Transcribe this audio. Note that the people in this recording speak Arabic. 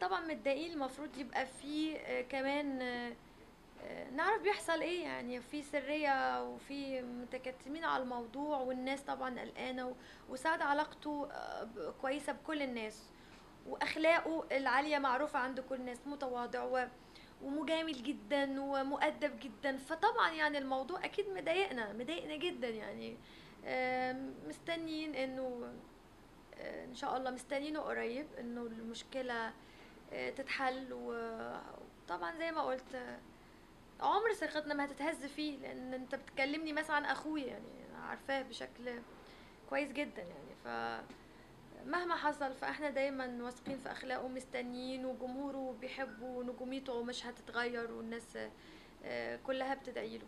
طبعا متضايقين المفروض يبقى في آه، كمان آه، آه، نعرف بيحصل إيه يعني في سرية وفي متكتمين على الموضوع والناس طبعا قلقانة و- وسعد علاقته كويسة بكل الناس وأخلاقه العالية معروفة عند كل الناس متواضع ومجامل جدا ومؤدب جدا. فطبعا يعني الموضوع أكيد مضايقنا مضايقنا جدا يعني مستنيين إنه إن شاء الله مستنيينه قريب إنه المشكلة آه، تتحل وطبعا زي ما قلت آه، عمر ثقتنا ما هتتهز فيه لأن أنت بتكلمني مثلا عن أخويا يعني عارفاه بشكل كويس جدا يعني. ف مهما حصل فإحنا دايما واثقين في أخلاقه مستنيين وجمهوره بيحبه ونجوميته مش هتتغير والناس آه، كلها بتدعي له.